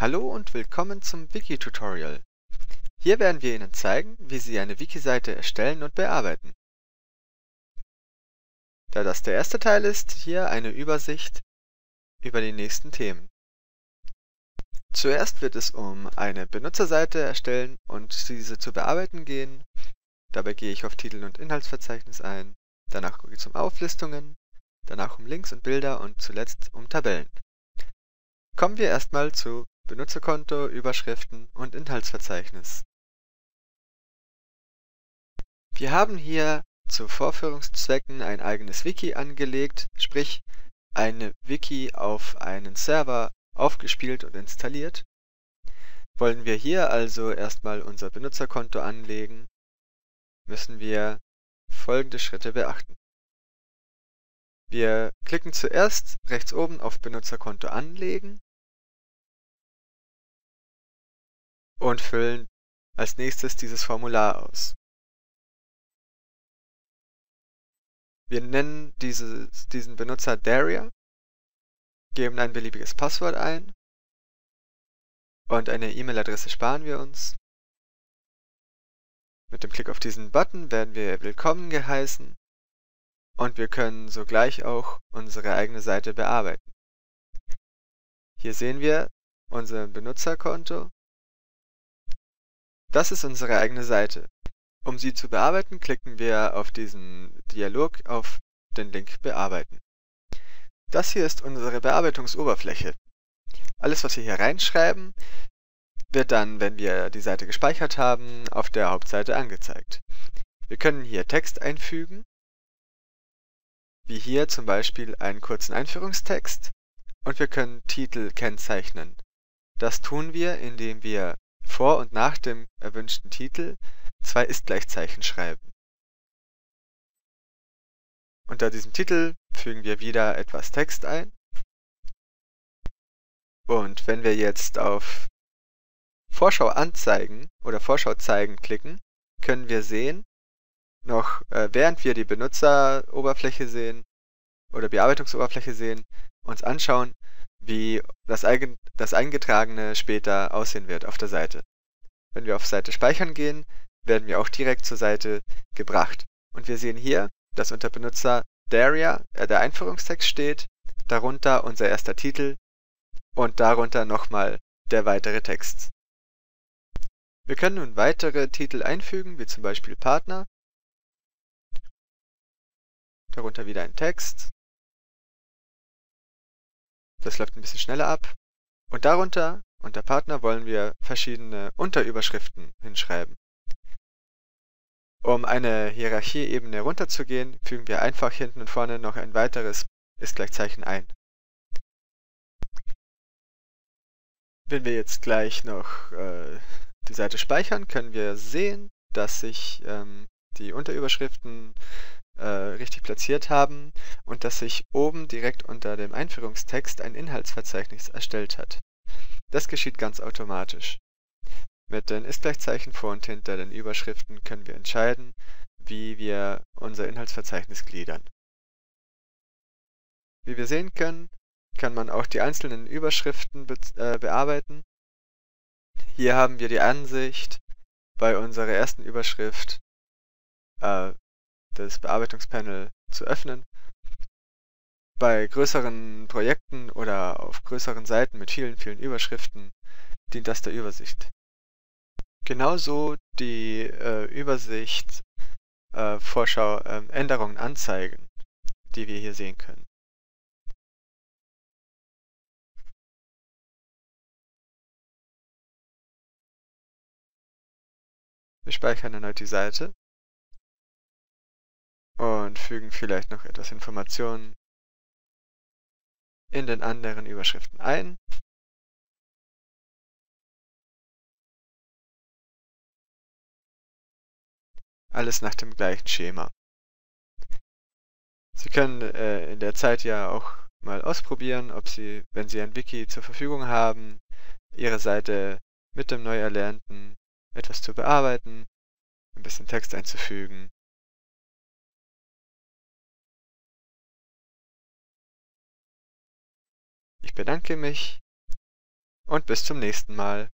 Hallo und willkommen zum Wiki-Tutorial. Hier werden wir Ihnen zeigen, wie Sie eine Wiki-Seite erstellen und bearbeiten. Da das der erste Teil ist, hier eine Übersicht über die nächsten Themen. Zuerst wird es um eine Benutzerseite erstellen und diese zu bearbeiten gehen. Dabei gehe ich auf Titel und Inhaltsverzeichnis ein, danach geht es um Auflistungen, danach um Links und Bilder und zuletzt um Tabellen. Kommen wir erstmal zu Benutzerkonto, Überschriften und Inhaltsverzeichnis. Wir haben hier zu Vorführungszwecken ein eigenes Wiki angelegt, sprich eine Wiki auf einen Server aufgespielt und installiert. Wollen wir hier also erstmal unser Benutzerkonto anlegen, müssen wir folgende Schritte beachten. Wir klicken zuerst rechts oben auf Benutzerkonto anlegen und füllen als nächstes dieses Formular aus. Wir nennen dieses, diesen Benutzer Daria, geben ein beliebiges Passwort ein und eine E-Mail-Adresse sparen wir uns. Mit dem Klick auf diesen Button werden wir willkommen geheißen und wir können sogleich auch unsere eigene Seite bearbeiten. Hier sehen wir unser Benutzerkonto das ist unsere eigene Seite. Um sie zu bearbeiten, klicken wir auf diesen Dialog auf den Link Bearbeiten. Das hier ist unsere Bearbeitungsoberfläche. Alles, was wir hier reinschreiben, wird dann, wenn wir die Seite gespeichert haben, auf der Hauptseite angezeigt. Wir können hier Text einfügen, wie hier zum Beispiel einen kurzen Einführungstext, und wir können Titel kennzeichnen. Das tun wir, indem wir vor und nach dem erwünschten Titel zwei Ist-Gleichzeichen schreiben. Unter diesem Titel fügen wir wieder etwas Text ein. Und wenn wir jetzt auf Vorschau anzeigen oder Vorschau zeigen klicken, können wir sehen, noch äh, während wir die Benutzeroberfläche sehen oder Bearbeitungsoberfläche sehen, uns anschauen, wie das, das eingetragene später aussehen wird auf der Seite. Wenn wir auf Seite Speichern gehen, werden wir auch direkt zur Seite gebracht. Und wir sehen hier, dass unter Benutzer Daria äh, der Einführungstext steht, darunter unser erster Titel und darunter nochmal der weitere Text. Wir können nun weitere Titel einfügen, wie zum Beispiel Partner, darunter wieder ein Text das läuft ein bisschen schneller ab. Und darunter, unter Partner, wollen wir verschiedene Unterüberschriften hinschreiben. Um eine Hierarchieebene runterzugehen, fügen wir einfach hinten und vorne noch ein weiteres Ist-Gleichzeichen ein. Wenn wir jetzt gleich noch äh, die Seite speichern, können wir sehen, dass sich ähm, die Unterüberschriften äh, richtig platziert haben und dass sich oben direkt unter dem Einführungstext ein Inhaltsverzeichnis erstellt hat. Das geschieht ganz automatisch. Mit den Ist-Gleichzeichen vor und hinter den Überschriften können wir entscheiden, wie wir unser Inhaltsverzeichnis gliedern. Wie wir sehen können, kann man auch die einzelnen Überschriften be äh, bearbeiten. Hier haben wir die Ansicht, bei unserer ersten Überschrift äh, das Bearbeitungspanel zu öffnen. Bei größeren Projekten oder auf größeren Seiten mit vielen, vielen Überschriften dient das der Übersicht. Genauso die äh, Übersicht äh, Vorschau äh, Änderungen anzeigen, die wir hier sehen können. Wir speichern erneut die Seite und fügen vielleicht noch etwas Informationen in den anderen Überschriften ein. Alles nach dem gleichen Schema. Sie können äh, in der Zeit ja auch mal ausprobieren, ob Sie, wenn Sie ein Wiki zur Verfügung haben, Ihre Seite mit dem Neuerlernten etwas zu bearbeiten, ein bisschen Text einzufügen bedanke mich und bis zum nächsten Mal.